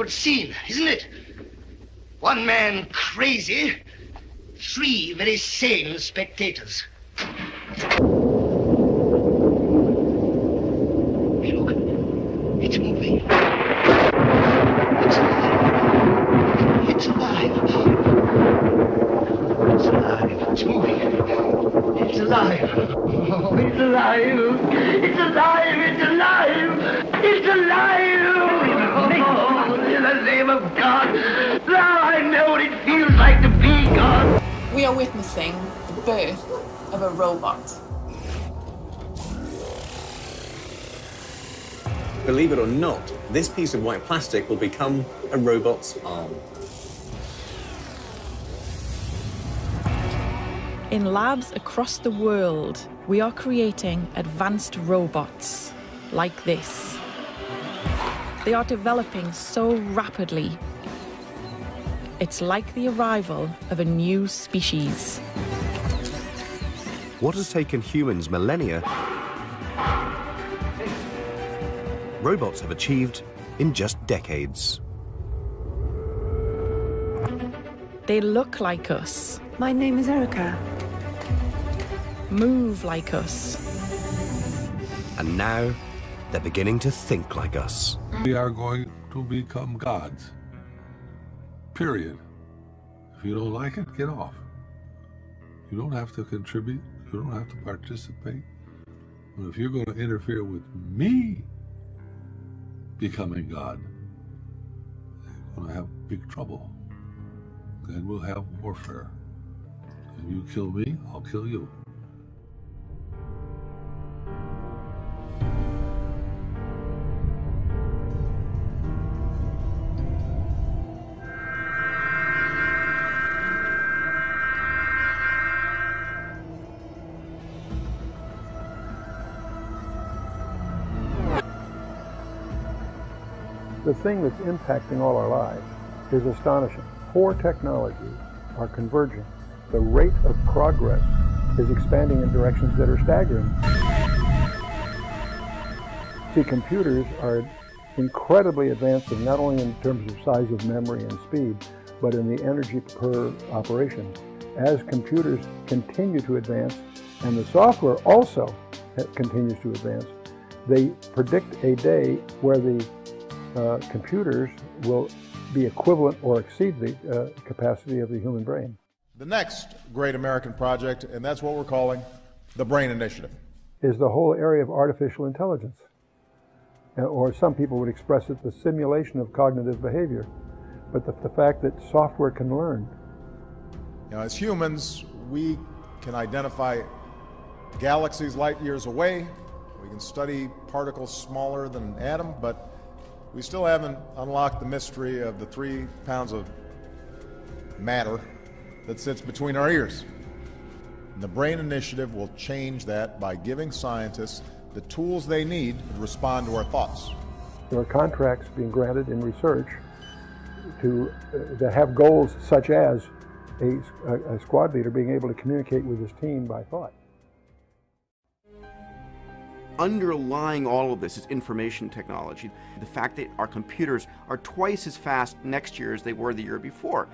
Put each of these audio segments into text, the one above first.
Good scene, isn't it? One man crazy, three very sane spectators. Look, it's moving. Witnessing the birth of a robot. Believe it or not, this piece of white plastic will become a robot's arm. In labs across the world, we are creating advanced robots like this. They are developing so rapidly. It's like the arrival of a new species. What has taken humans millennia, robots have achieved in just decades. They look like us, My name is Erica. move like us, And now, they're beginning to think like us. We are going to become gods. Period. If you don't like it, get off. You don't have to contribute. You don't have to participate. But if you're going to interfere with me becoming God, you're going to have big trouble. Then we'll have warfare. If you kill me, I'll kill you. Thing that's impacting all our lives is astonishing. Four technologies are converging. The rate of progress is expanding in directions that are staggering. See, computers are incredibly advancing, not only in terms of size of memory and speed, but in the energy per operation. As computers continue to advance, and the software also continues to advance, they predict a day where the uh, computers will be equivalent or exceed the uh, capacity of the human brain. The next great American project, and that's what we're calling the Brain Initiative. Is the whole area of artificial intelligence. Uh, Or some people would express it the simulation of cognitive behavior, but the, the fact that software can learn. You know, as humans, we can identify galaxies light years away. We can study particles smaller than an atom, but we still haven't unlocked the mystery of the three pounds of matter that sits between our ears. And the Brain Initiative will change that by giving scientists the tools they need to respond to our thoughts. There are contracts being granted in research to uh, that have goals such as a, a, a squad leader being able to communicate with his team by thought. Underlying all of this is information technology. The fact that our computers are twice as fast next year as they were the year before.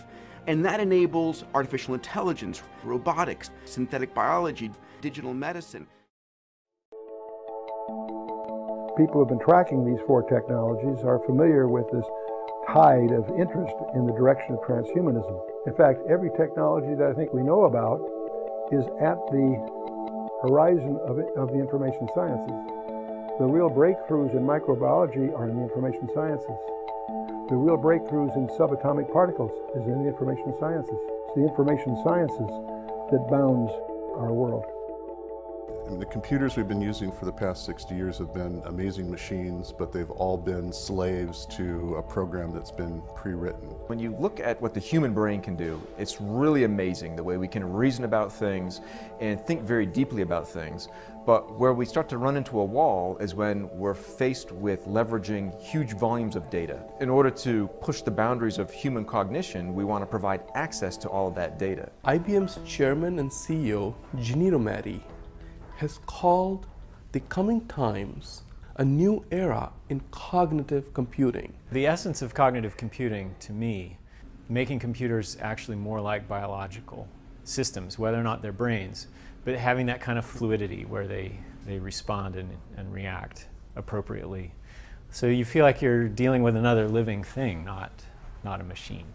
And that enables artificial intelligence, robotics, synthetic biology, digital medicine. People who have been tracking these four technologies are familiar with this tide of interest in the direction of transhumanism. In fact, every technology that I think we know about is at the horizon of, it, of the information sciences. The real breakthroughs in microbiology are in the information sciences. The real breakthroughs in subatomic particles is in the information sciences. It's the information sciences that bounds our world. And the computers we've been using for the past 60 years have been amazing machines, but they've all been slaves to a program that's been pre-written. When you look at what the human brain can do, it's really amazing the way we can reason about things and think very deeply about things. But where we start to run into a wall is when we're faced with leveraging huge volumes of data. In order to push the boundaries of human cognition, we want to provide access to all of that data. IBM's chairman and CEO, Ginni Rometty, has called the coming times a new era in cognitive computing. The essence of cognitive computing, to me, making computers actually more like biological systems, whether or not they're brains, but having that kind of fluidity where they, they respond and, and react appropriately. So you feel like you're dealing with another living thing, not, not a machine.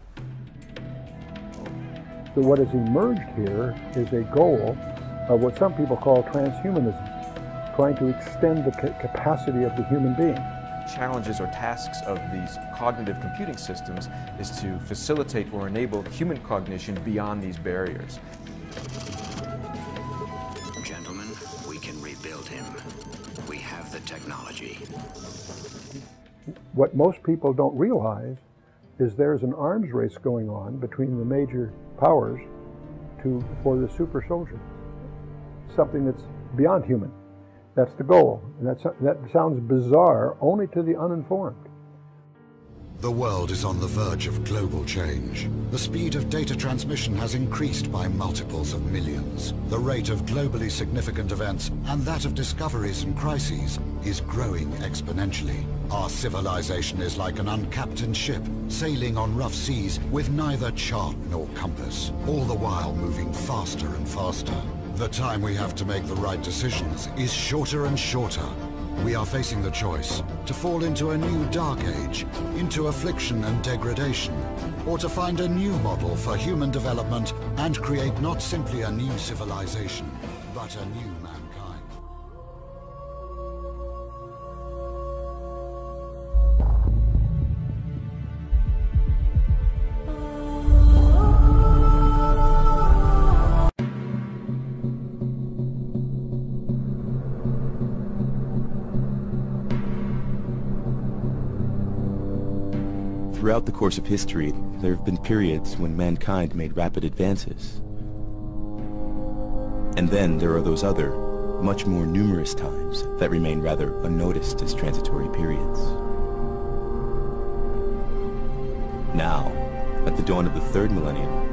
So what has emerged here is a goal of what some people call transhumanism, trying to extend the ca- capacity of the human being. Challenges or tasks of these cognitive computing systems is to facilitate or enable human cognition beyond these barriers. Gentlemen, we can rebuild him. We have the technology. What most people don't realize is there's an arms race going on between the major powers to for the super soldier. Something that's beyond human. That's the goal. And that's, that sounds bizarre only to the uninformed. The world is on the verge of global change. The speed of data transmission has increased by multiples of millions. The rate of globally significant events and that of discoveries and crises is growing exponentially. Our civilization is like an uncaptained ship, sailing on rough seas with neither chart nor compass, all the while moving faster and faster. The time we have to make the right decisions is shorter and shorter. We are facing the choice to fall into a new dark age, into affliction and degradation, or to find a new model for human development and create not simply a new civilization, but a new mankind. Throughout the course of history, there have been periods when mankind made rapid advances. And then there are those other, much more numerous times that remain rather unnoticed as transitory periods. Now, at the dawn of the third millennium,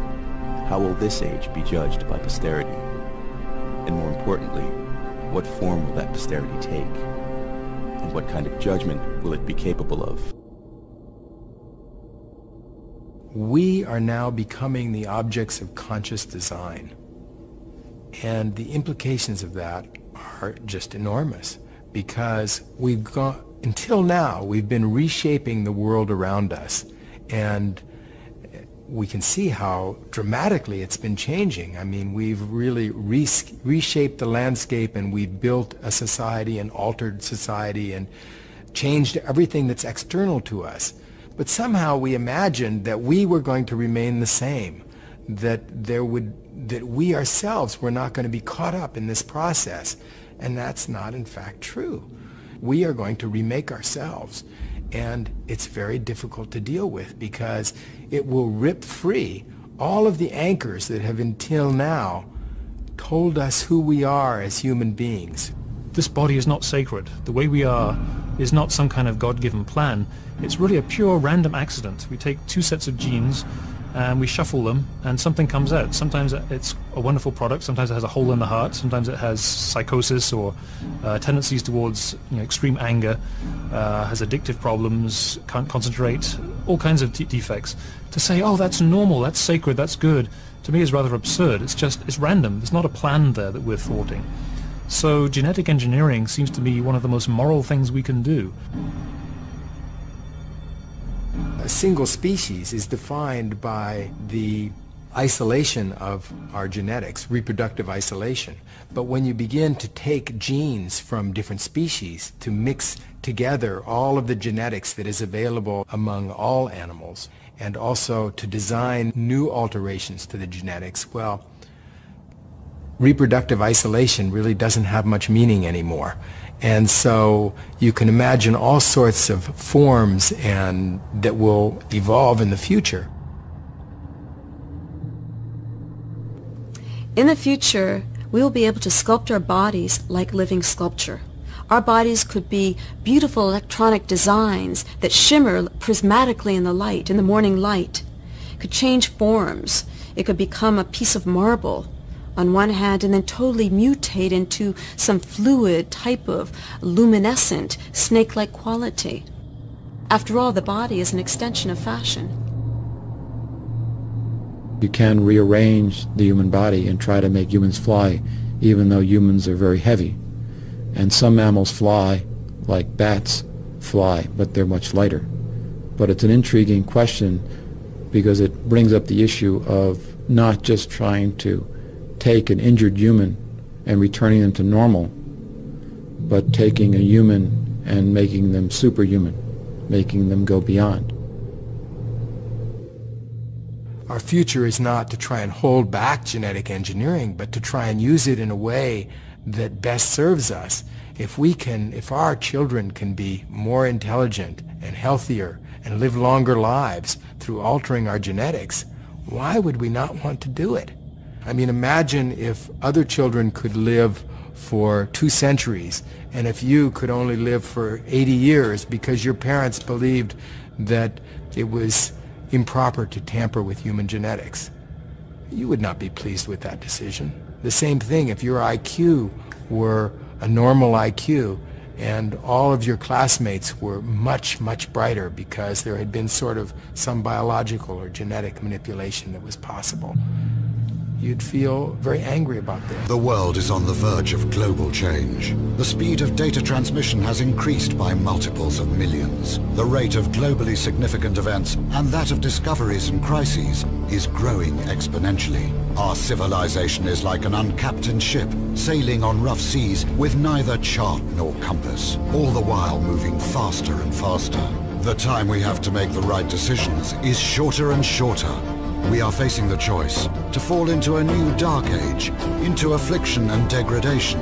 how will this age be judged by posterity? And more importantly, what form will that posterity take? And what kind of judgment will it be capable of? We are now becoming the objects of conscious design. And the implications of that are just enormous because we've gone, until now, we've been reshaping the world around us. And we can see how dramatically it's been changing. I mean, we've really res- reshaped the landscape and we've built a society and altered society and changed everything that's external to us. But somehow we imagined that we were going to remain the same, that there would that we ourselves were not going to be caught up in this process. And that's not in fact true. We are going to remake ourselves. And it's very difficult to deal with because it will rip free all of the anchors that have until now told us who we are as human beings. This body is not sacred. The way we are is not some kind of God-given plan. It's really a pure random accident. We take two sets of genes and we shuffle them and something comes out. Sometimes it's a wonderful product, sometimes it has a hole in the heart, sometimes it has psychosis or uh, tendencies towards you know, extreme anger, uh, has addictive problems, can't concentrate, all kinds of defects. To say, oh, that's normal, that's sacred, that's good, to me is rather absurd. It's just, it's random. There's not a plan there that we're thwarting. So genetic engineering seems to be one of the most moral things we can do. A single species is defined by the isolation of our genetics, reproductive isolation. But when you begin to take genes from different species to mix together all of the genetics that is available among all animals, and also to design new alterations to the genetics, well, reproductive isolation really doesn't have much meaning anymore. And so you can imagine all sorts of forms and that will evolve in the future. In the future, we will be able to sculpt our bodies like living sculpture. Our bodies could be beautiful electronic designs that shimmer prismatically in the light, in the morning light. It could change forms. It could become a piece of marble on one hand and then totally mutate into some fluid type of luminescent snake-like quality. After all, the body is an extension of fashion. You can rearrange the human body and try to make humans fly, even though humans are very heavy. And some mammals fly, like bats fly, but they're much lighter. But it's an intriguing question because it brings up the issue of not just trying to take an injured human and returning them to normal, but taking a human and making them superhuman, making them go beyond. Our future is not to try and hold back genetic engineering, but to try and use it in a way that best serves us. If we can, if our children can be more intelligent and healthier and live longer lives through altering our genetics, why would we not want to do it? I mean, imagine if other children could live for two centuries and if you could only live for 80 years because your parents believed that it was improper to tamper with human genetics. You would not be pleased with that decision. The same thing if your IQ were a normal IQ and all of your classmates were much, much brighter because there had been sort of some biological or genetic manipulation that was possible you'd feel very angry about this. The world is on the verge of global change. The speed of data transmission has increased by multiples of millions. The rate of globally significant events and that of discoveries and crises is growing exponentially. Our civilization is like an uncaptained ship sailing on rough seas with neither chart nor compass, all the while moving faster and faster. The time we have to make the right decisions is shorter and shorter we are facing the choice to fall into a new dark age, into affliction and degradation,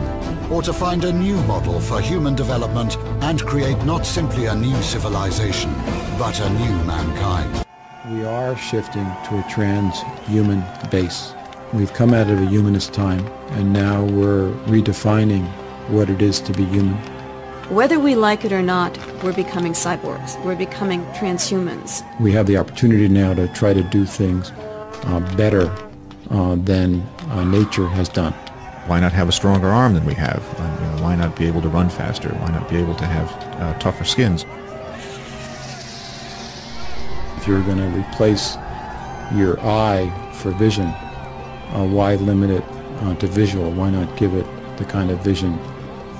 or to find a new model for human development and create not simply a new civilization, but a new mankind. We are shifting to a transhuman base. We've come out of a humanist time, and now we're redefining what it is to be human. Whether we like it or not, we're becoming cyborgs. We're becoming transhumans. We have the opportunity now to try to do things uh, better uh, than uh, nature has done. Why not have a stronger arm than we have? Uh, you know, why not be able to run faster? Why not be able to have uh, tougher skins? If you're going to replace your eye for vision, uh, why limit it to visual? Why not give it the kind of vision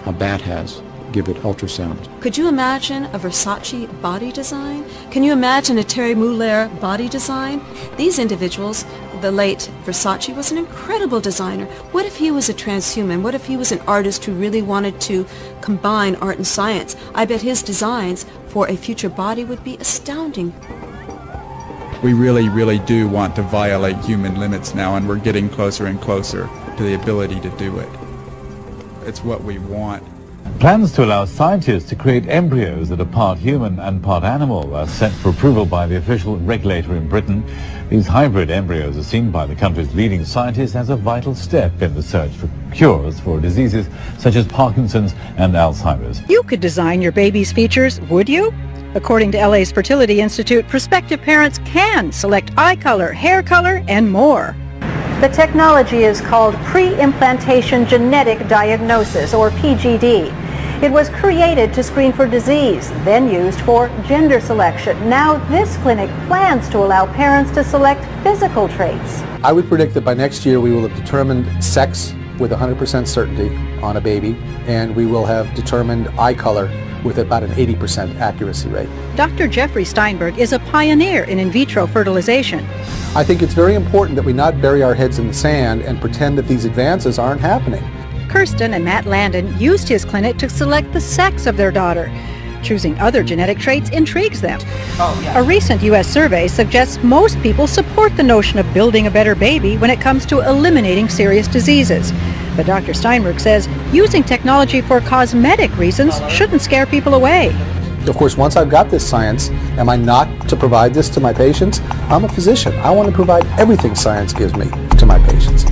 a bat has? Give it ultrasound. Could you imagine a Versace body design? Can you imagine a Terry Mugler body design? These individuals, the late Versace was an incredible designer. What if he was a transhuman? What if he was an artist who really wanted to combine art and science? I bet his designs for a future body would be astounding. We really, really do want to violate human limits now, and we're getting closer and closer to the ability to do it. It's what we want. Plans to allow scientists to create embryos that are part human and part animal are set for approval by the official regulator in Britain. These hybrid embryos are seen by the country's leading scientists as a vital step in the search for cures for diseases such as Parkinson's and Alzheimer's. You could design your baby's features, would you? According to LA's Fertility Institute, prospective parents can select eye color, hair color, and more. The technology is called pre-implantation genetic diagnosis, or PGD. It was created to screen for disease, then used for gender selection. Now this clinic plans to allow parents to select physical traits. I would predict that by next year we will have determined sex with 100% certainty on a baby, and we will have determined eye color with about an 80% accuracy rate. Dr. Jeffrey Steinberg is a pioneer in in vitro fertilization. I think it's very important that we not bury our heads in the sand and pretend that these advances aren't happening. Kirsten and Matt Landon used his clinic to select the sex of their daughter. Choosing other genetic traits intrigues them. Oh, yeah. A recent U.S. survey suggests most people support the notion of building a better baby when it comes to eliminating serious diseases. But Dr. Steinberg says using technology for cosmetic reasons shouldn't scare people away. Of course, once I've got this science, am I not to provide this to my patients? I'm a physician. I want to provide everything science gives me to my patients.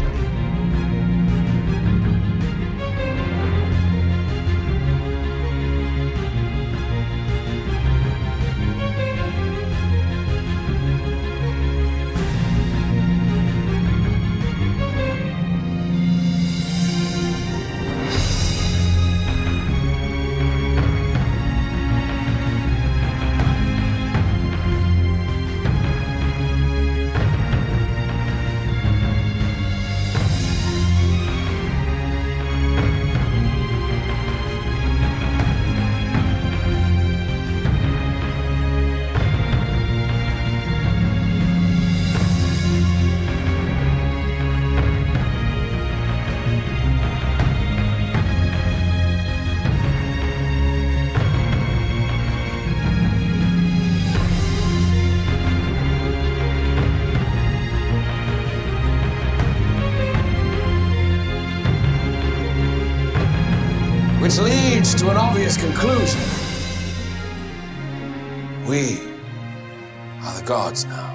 This leads to an obvious conclusion. We are the gods now.